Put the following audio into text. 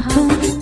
heart pulls